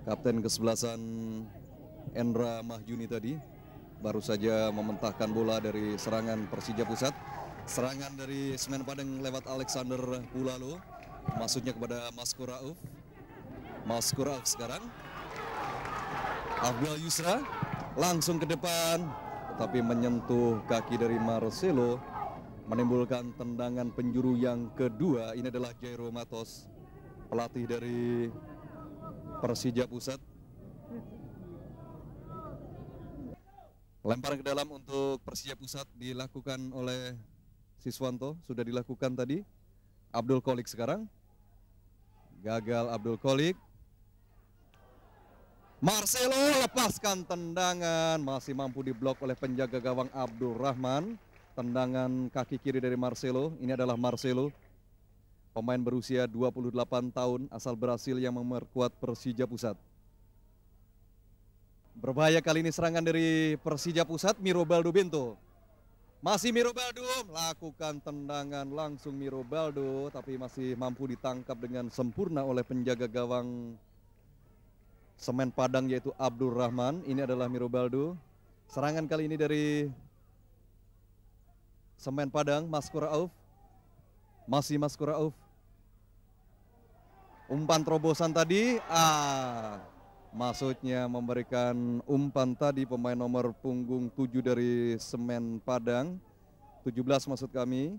Kapten kesebelasan Endra Mahyuni tadi baru saja mementahkan bola dari serangan Persija Pusat. Serangan dari Semen Padang lewat Alexander Pulalo. Masuknya kepada Mas Rauf. Mas Rauf sekarang. Abdul Yusra langsung ke depan tetapi menyentuh kaki dari Marcelo menimbulkan tendangan penjuru yang kedua ini adalah Jairo Matos pelatih dari Persija Pusat. Lemparan ke dalam untuk Persija Pusat dilakukan oleh Siswanto. Sudah dilakukan tadi. Abdul Kolik sekarang. Gagal Abdul Kolik. Marcelo lepaskan tendangan, masih mampu diblok oleh penjaga gawang Abdul Rahman. Tendangan kaki kiri dari Marcelo, ini adalah Marcelo. Pemain berusia 28 tahun asal Brasil yang memperkuat Persija Pusat. Berbahaya kali ini serangan dari Persija Pusat, Mirobaldo Bento. Masih Mirobaldo melakukan tendangan langsung Mirobaldo tapi masih mampu ditangkap dengan sempurna oleh penjaga gawang Semen Padang yaitu Abdul Rahman. Ini adalah Mirobaldo. Serangan kali ini dari Semen Padang, Mas Kurauf. Masih Mas Kurauf. Umpan terobosan tadi, ah, maksudnya memberikan umpan tadi pemain nomor punggung 7 dari Semen Padang. 17 maksud kami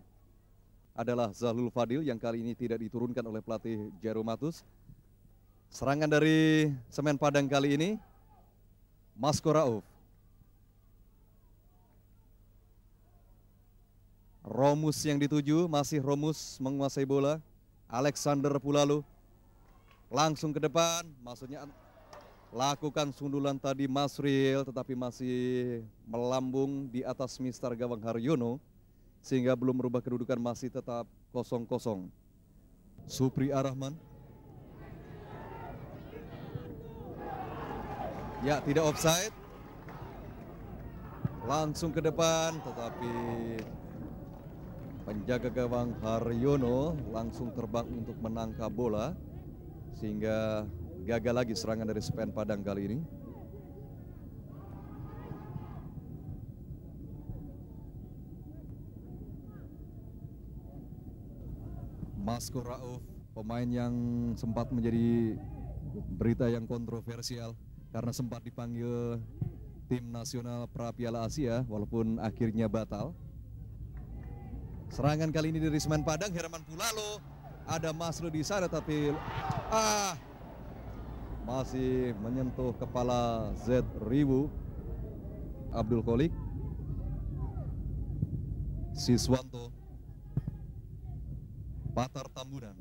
adalah Zahlul Fadil yang kali ini tidak diturunkan oleh pelatih Jarumatus. Serangan dari Semen Padang kali ini, Masko Rauf. Romus yang dituju, masih Romus menguasai bola. Alexander Pulalu langsung ke depan, maksudnya lakukan sundulan tadi Masril tetapi masih melambung di atas Mister Gawang Haryono sehingga belum merubah kedudukan masih tetap kosong-kosong. Supri Arahman Ya, tidak offside. Langsung ke depan, tetapi penjaga gawang Haryono langsung terbang untuk menangkap bola. Sehingga gagal lagi serangan dari Spen Padang kali ini. Masko Rauf, pemain yang sempat menjadi berita yang kontroversial karena sempat dipanggil tim nasional pra Piala Asia walaupun akhirnya batal. Serangan kali ini dari Semen Padang, Herman Pulalo. Ada Masro di sana tapi ah masih menyentuh kepala Z Ribu Abdul Kolik. Siswanto Patar Tambunan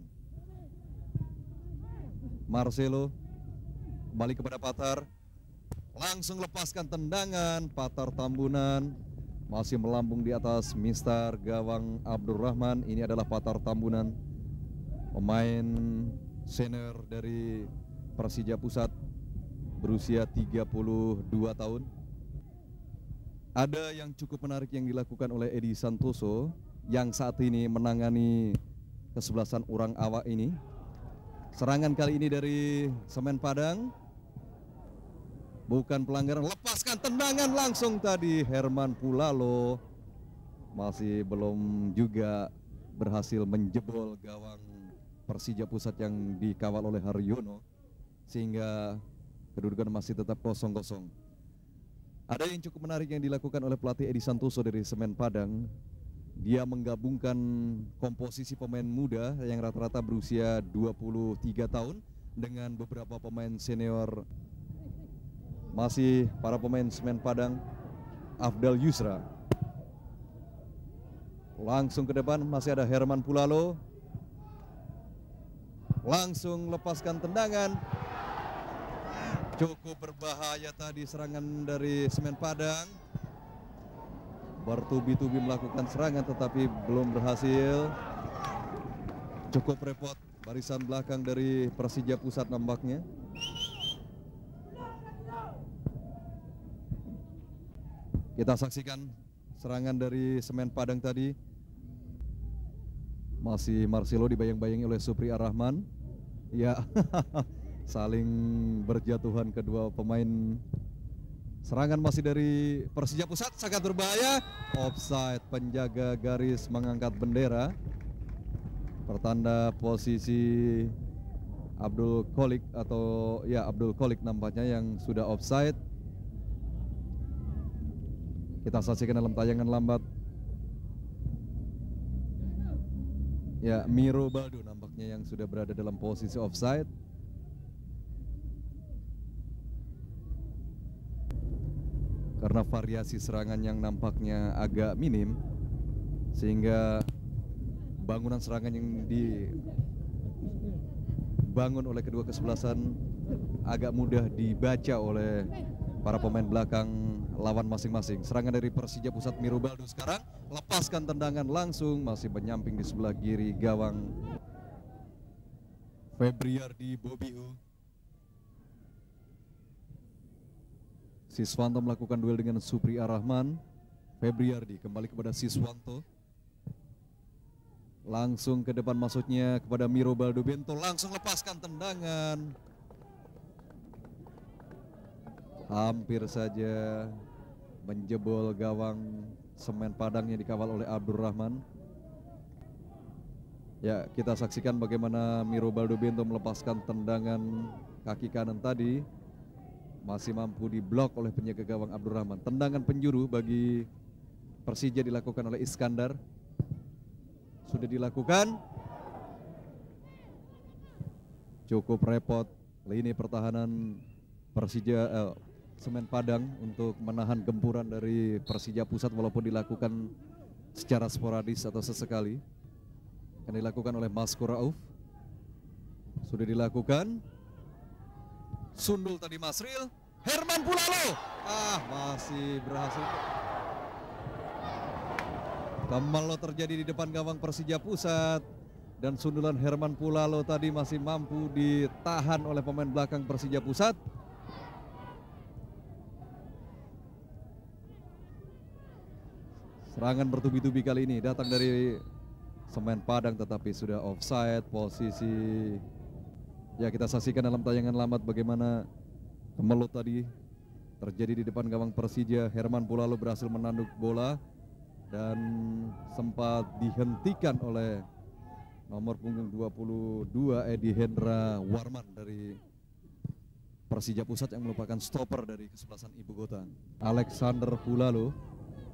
Marcelo Kembali kepada Patar. Langsung lepaskan tendangan. Patar Tambunan masih melambung di atas Mister Gawang Abdurrahman. Ini adalah Patar Tambunan. Pemain senior dari Persija Pusat berusia 32 tahun. Ada yang cukup menarik yang dilakukan oleh Edi Santoso yang saat ini menangani kesebelasan orang awak ini Serangan kali ini dari Semen Padang. Bukan pelanggaran, lepaskan tendangan langsung tadi Herman Pulalo. Masih belum juga berhasil menjebol gawang Persija Pusat yang dikawal oleh Haryono. Sehingga kedudukan masih tetap kosong-kosong. Ada yang cukup menarik yang dilakukan oleh pelatih Edi Santoso dari Semen Padang dia menggabungkan komposisi pemain muda yang rata-rata berusia 23 tahun dengan beberapa pemain senior masih para pemain semen Padang Afdal Yusra langsung ke depan masih ada Herman Pulalo langsung lepaskan tendangan cukup berbahaya tadi serangan dari semen Padang bertubi-tubi melakukan serangan tetapi belum berhasil. Cukup repot barisan belakang dari Persija Pusat nampaknya. Kita saksikan serangan dari Semen Padang tadi. Masih Marcelo dibayang-bayangi oleh Supri Arrahman. Ya, saling berjatuhan kedua pemain. Serangan masih dari Persija Pusat sangat berbahaya. Offside penjaga garis mengangkat bendera. Pertanda posisi Abdul Kolik atau ya Abdul Kolik nampaknya yang sudah offside. Kita saksikan dalam tayangan lambat ya Miro Baldo nampaknya yang sudah berada dalam posisi offside. Karena variasi serangan yang nampaknya agak minim sehingga bangunan serangan yang dibangun oleh kedua kesebelasan agak mudah dibaca oleh para pemain belakang lawan masing-masing. Serangan dari Persija Pusat Mirubaldo sekarang lepaskan tendangan langsung masih menyamping di sebelah kiri gawang Febriardi Bobiu. Siswanto melakukan duel dengan Supri Arahman. Febriardi kembali kepada Siswanto. Langsung ke depan masuknya kepada Miro Baldo Bento. Langsung lepaskan tendangan. Hampir saja menjebol gawang semen Padang yang dikawal oleh Abdurrahman. Ya, kita saksikan bagaimana Miro Baldo Bento melepaskan tendangan kaki kanan tadi masih mampu diblok oleh penjaga gawang Abdurrahman. Tendangan penjuru bagi Persija dilakukan oleh Iskandar. Sudah dilakukan. Cukup repot lini pertahanan Persija eh, Semen Padang untuk menahan gempuran dari Persija Pusat walaupun dilakukan secara sporadis atau sesekali. Akan dilakukan oleh Mas Rauf. Sudah dilakukan. Sundul tadi Masril. Herman Pulalo. Ah, masih berhasil. Kemal terjadi di depan gawang Persija Pusat. Dan sundulan Herman Pulalo tadi masih mampu ditahan oleh pemain belakang Persija Pusat. Serangan bertubi-tubi kali ini datang dari Semen Padang tetapi sudah offside posisi Ya kita saksikan dalam tayangan lambat bagaimana kemelut tadi terjadi di depan gawang Persija. Herman Pulalo berhasil menanduk bola dan sempat dihentikan oleh nomor punggung 22 Edi Hendra Warman dari Persija Pusat yang merupakan stopper dari kesebelasan ibu kota. Alexander Pulalo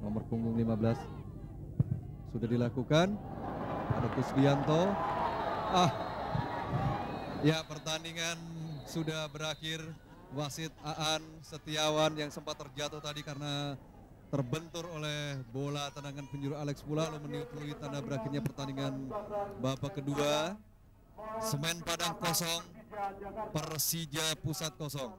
nomor punggung 15 sudah dilakukan. Ada Kusdianto. Ah Ya pertandingan sudah berakhir. Wasit Aan Setiawan yang sempat terjatuh tadi karena terbentur oleh bola tendangan penjuru Alex Pula lalu meniupui tanda berakhirnya pertandingan babak kedua. Semen Padang kosong, Persija Pusat kosong.